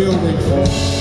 building for.